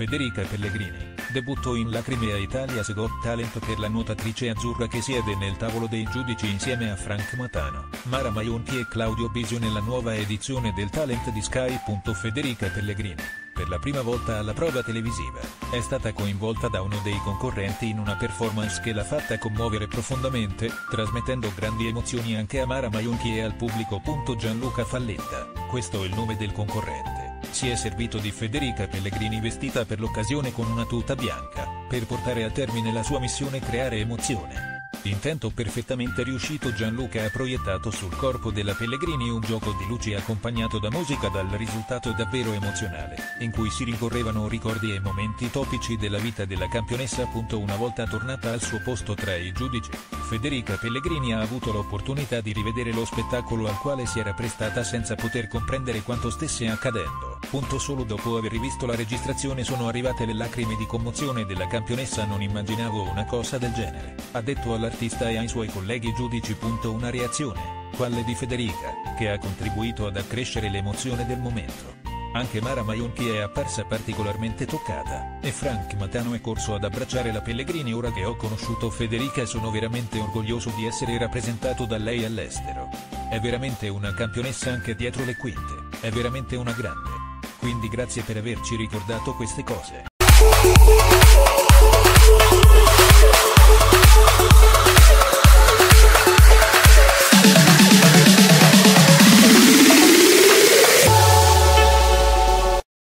Federica Pellegrini, debutto in Lacrime a Italia's Got Talent per la nuotatrice azzurra che siede nel tavolo dei giudici insieme a Frank Matano, Mara Maionchi e Claudio Bisio nella nuova edizione del talent di Sky. Federica Pellegrini, per la prima volta alla prova televisiva, è stata coinvolta da uno dei concorrenti in una performance che l'ha fatta commuovere profondamente, trasmettendo grandi emozioni anche a Mara Maionchi e al pubblico. Gianluca Falletta, questo è il nome del concorrente si è servito di Federica Pellegrini vestita per l'occasione con una tuta bianca, per portare a termine la sua missione creare emozione. Intento perfettamente riuscito Gianluca ha proiettato sul corpo della Pellegrini un gioco di luci accompagnato da musica dal risultato davvero emozionale, in cui si rincorrevano ricordi e momenti topici della vita della campionessa. Una volta tornata al suo posto tra i giudici, Federica Pellegrini ha avuto l'opportunità di rivedere lo spettacolo al quale si era prestata senza poter comprendere quanto stesse accadendo. Punto solo dopo aver rivisto la registrazione sono arrivate le lacrime di commozione della campionessa non immaginavo una cosa del genere, ha detto all'artista e ai suoi colleghi giudici. Una reazione, quale di Federica, che ha contribuito ad accrescere l'emozione del momento. Anche Mara Maionchi è apparsa particolarmente toccata, e Frank Matano è corso ad abbracciare la Pellegrini ora che ho conosciuto Federica sono veramente orgoglioso di essere rappresentato da lei all'estero. È veramente una campionessa anche dietro le quinte, è veramente una grande. Quindi grazie per averci ricordato queste cose.